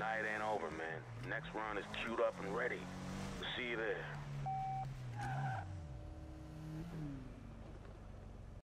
Night ain't over, man. Next run is queued up and ready. See you there.